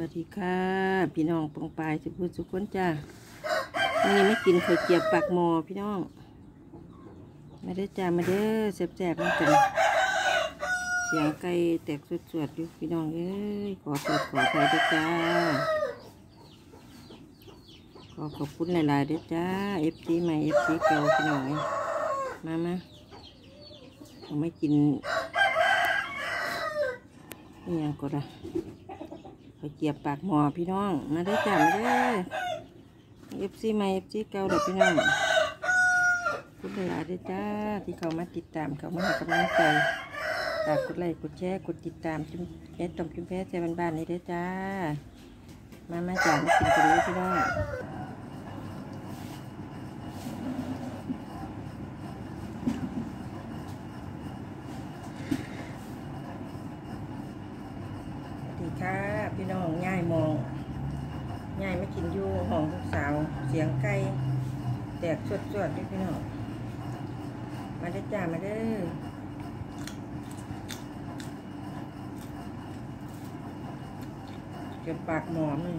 วัสดีค่ะ พี่น้องปองปายสุขุสุขคนจ้าวันนี้ไม่กินข้าวเจียบปากหมอพี่น้อง มาได้อจ้ามาเด้อแซ่บๆนี่กัน เสียงไก่แตกสวดๆอยู่พี่น้องเอ้ยขอโทษขออภัยด้วยจ้า ขอขอบคุณหลายๆด้วยจ้าเอฟซีใหม่เอฟซีเก่าพี่น้องมามาผมไม่กินนี่ยังก็ได้ ไปเกียบปากหมอพี่น้อง มาได้จ้ามาเด้เอฟซีใหม่เอฟซีเก่าเด็กพี่น้องขอบคุณหลาได้วยจ้าที่เขามาติดตามเขามาให้กำลังใจฝากกดไลค์กดแชร์กดติดตามจุ๊มแอดตอมจุ๊มแพ้แชร์บ้านๆนี้ได้จ้า มามาจ้ามากินกันเลยพี่น้อง ดีค่ะพี่น้องง่ายมองง่ายไม่กินยู่ห้องลูกสาว เสียงไก่แตกสวดๆด้วยพี่น้องมาได้จ้ามาได้เก็บปากหมอมเลย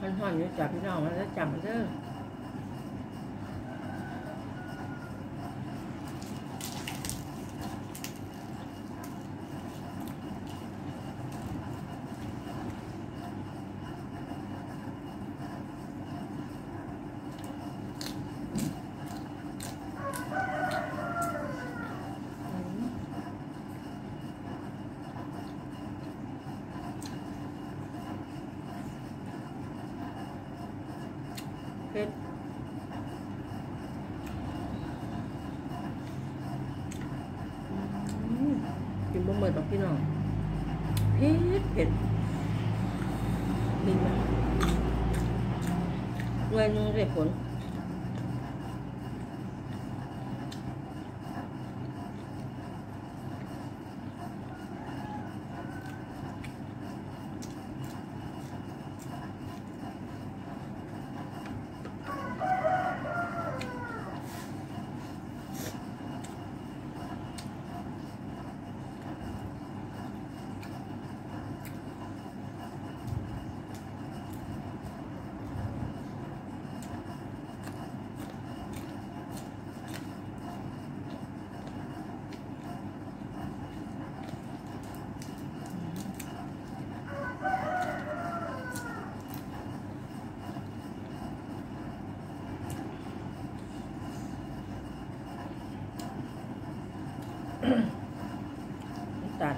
มันห่อนอยู่จ้าพี่น้องมันจะจับมาเด้อ เผ็ดกินบะหมี่ดอกพี่น้องเผ็ดเผ็ดดีมากเงยนุ่งเรียบผล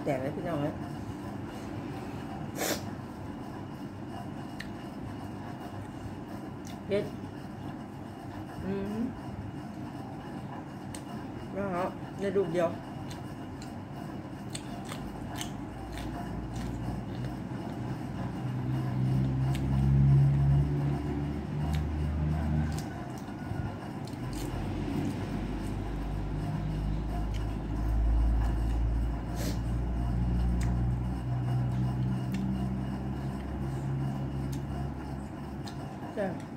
แตกเลยพี่น้องเลยเผ็ดอืมนะฮะในลูกเดียวจ้ะ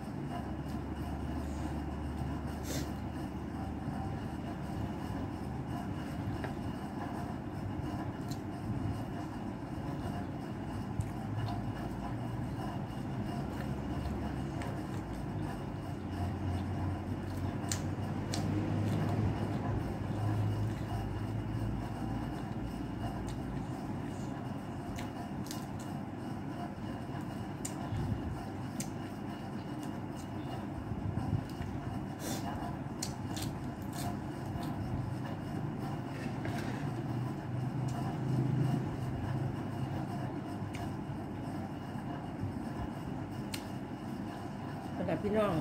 กับพี่น้อง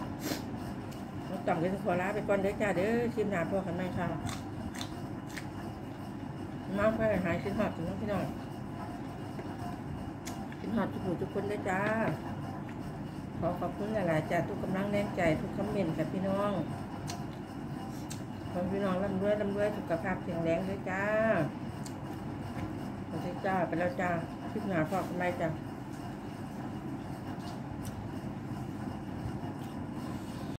เราต่ำกันขอลาไปก่อนเด้อจ้าเด้อชิมหนาพ่อกันไหมค่ะมาไปหายชิ้นหอดถึงน้องพี่น้องชิ้นหอดทุกผู้ทุกคนเด้อจ้า ขอขอบคุณหลายๆจ้าทุกกำลังแรงใจทุกคอมเมนต์กับพี่น้องขอพี่น้องร่ำรวยร่ำรวยสุขภาพแข็งแรงด้วยจ้าขอบคุณจ้าไปแล้วจ้าชิมหนาพ่อกันไหมจ้า